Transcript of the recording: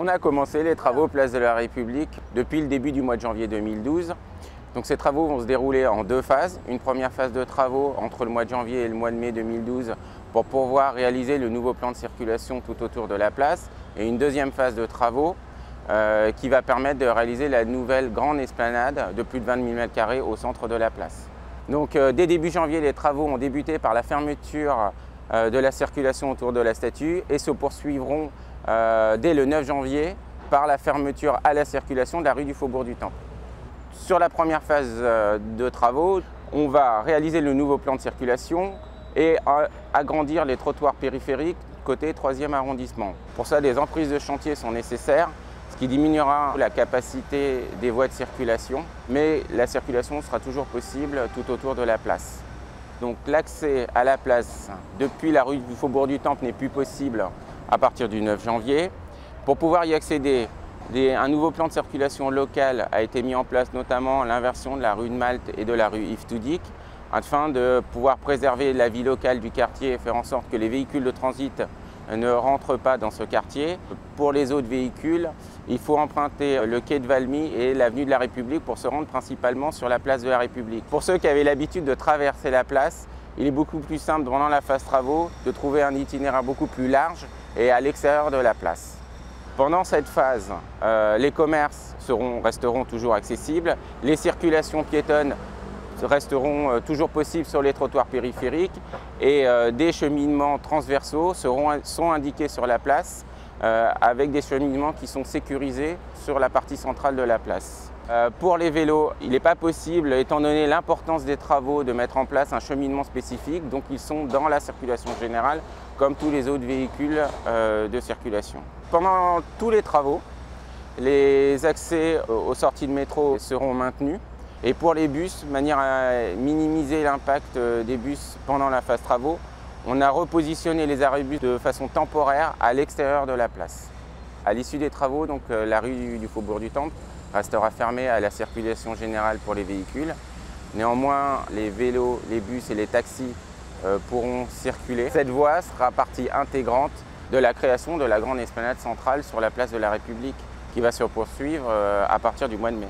On a commencé les travaux Place de la République depuis le début du mois de janvier 2012. Donc ces travaux vont se dérouler en deux phases. Une première phase de travaux entre le mois de janvier et le mois de mai 2012 pour pouvoir réaliser le nouveau plan de circulation tout autour de la place. Et une deuxième phase de travaux euh, qui va permettre de réaliser la nouvelle grande esplanade de plus de 20 000 m2 au centre de la place. Donc euh, dès début janvier, les travaux ont débuté par la fermeture de la circulation autour de la statue et se poursuivront dès le 9 janvier par la fermeture à la circulation de la rue du Faubourg du Temple. Sur la première phase de travaux, on va réaliser le nouveau plan de circulation et agrandir les trottoirs périphériques côté 3e arrondissement. Pour ça, des emprises de chantier sont nécessaires qui diminuera la capacité des voies de circulation, mais la circulation sera toujours possible tout autour de la place. Donc l'accès à la place depuis la rue du Faubourg du Temple n'est plus possible à partir du 9 janvier. Pour pouvoir y accéder, un nouveau plan de circulation local a été mis en place, notamment l'inversion de la rue de Malte et de la rue Yves Toudic, afin de pouvoir préserver la vie locale du quartier et faire en sorte que les véhicules de transit ne rentre pas dans ce quartier. Pour les autres véhicules, il faut emprunter le quai de Valmy et l'avenue de la République pour se rendre principalement sur la place de la République. Pour ceux qui avaient l'habitude de traverser la place, il est beaucoup plus simple pendant la phase travaux de trouver un itinéraire beaucoup plus large et à l'extérieur de la place. Pendant cette phase, euh, les commerces resteront toujours accessibles, les circulations piétonnes resteront euh, toujours possibles sur les trottoirs périphériques et euh, des cheminements transversaux seront, sont indiqués sur la place euh, avec des cheminements qui sont sécurisés sur la partie centrale de la place. pour les vélos, il n'est pas possible, étant donné l'importance des travaux, de mettre en place un cheminement spécifique, donc ils sont dans la circulation générale comme tous les autres véhicules de circulation. Pendant tous les travaux, les accès aux sorties de métro seront maintenus et pour les bus, de manière à minimiser l'impact euh, des bus pendant la phase travaux, on a repositionné les arrêts bus de façon temporaire à l'extérieur de la place. À l'issue des travaux, donc, euh, la rue du Faubourg du Temple restera fermée à la circulation générale pour les véhicules. Néanmoins, les vélos, les bus et les taxis euh, pourront circuler. Cette voie sera partie intégrante de la création de la grande esplanade centrale sur la place de la République qui va se poursuivre à partir du mois de mai.